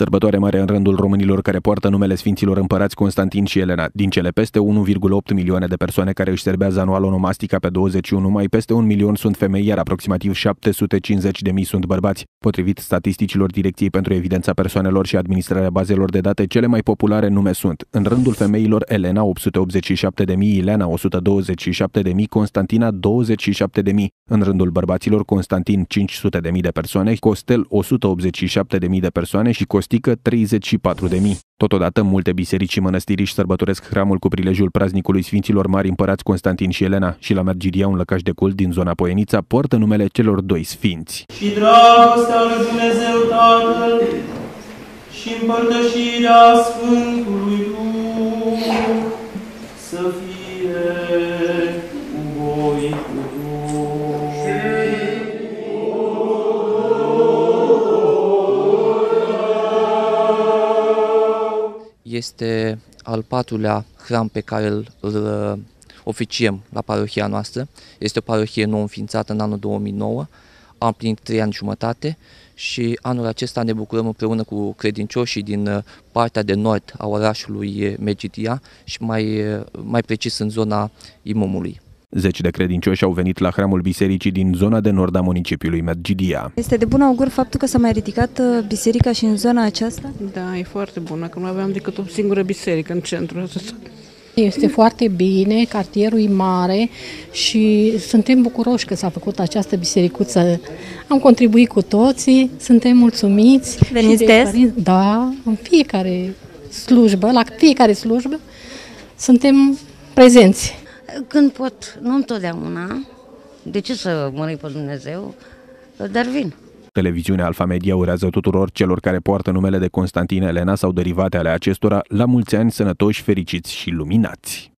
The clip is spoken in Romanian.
Sărbătoare mare în rândul românilor care poartă numele Sfinților Împărați Constantin și Elena. Din cele peste 1,8 milioane de persoane care își serbează anual onomastica pe 21, mai peste un milion sunt femei, iar aproximativ 750 de mii sunt bărbați. Potrivit statisticilor Direcției pentru Evidența Persoanelor și Administrarea Bazelor de Date, cele mai populare nume sunt în rândul femeilor Elena 887 de mii, Ileana 127 de mii, Constantina 27 de mii. În rândul bărbaților Constantin 500 de mii de persoane, Costel 187 de mii de persoane și Costică 34 de mii. Totodată, multe biserici și mănăstiri își sărbătoresc hramul cu prilejul praznicului Sfinților Mari Împărați Constantin și Elena și la Mergiria, un lăcaș de cult din zona Poenița, poartă numele celor doi sfinți. Și dragostea lui Dumnezeu Tatăl și împărtășirea Sfântului Duh să fie cu voi cu Este al patrulea hram pe care îl, îl uh, oficiem la parohia noastră. Este o parohie nou înființată în anul 2009, am împlinit trei ani jumătate și anul acesta ne bucurăm împreună cu credincioșii din uh, partea de nord a orașului Megidia și mai, uh, mai precis în zona Imumului. Zeci de credincioși au venit la hramul bisericii din zona de nord a municipiului Medgidia. Este de bun augur faptul că s-a mai ridicat uh, biserica și în zona aceasta? Da, e foarte bună, că nu aveam decât o singură biserică în centrul ăsta. Este foarte bine, cartierul e mare și suntem bucuroși că s-a făcut această bisericuță. Am contribuit cu toții, suntem mulțumiți. Veniți de des? părinți. Da, în fiecare slujbă, la fiecare slujbă, suntem prezenți. Când pot, nu întotdeauna. De ce să mă pe Dumnezeu? Dar vin. Televiziunea Alfa Media urează tuturor celor care poartă numele de Constantin Elena sau derivate ale acestora la mulți ani sănătoși, fericiți și luminați.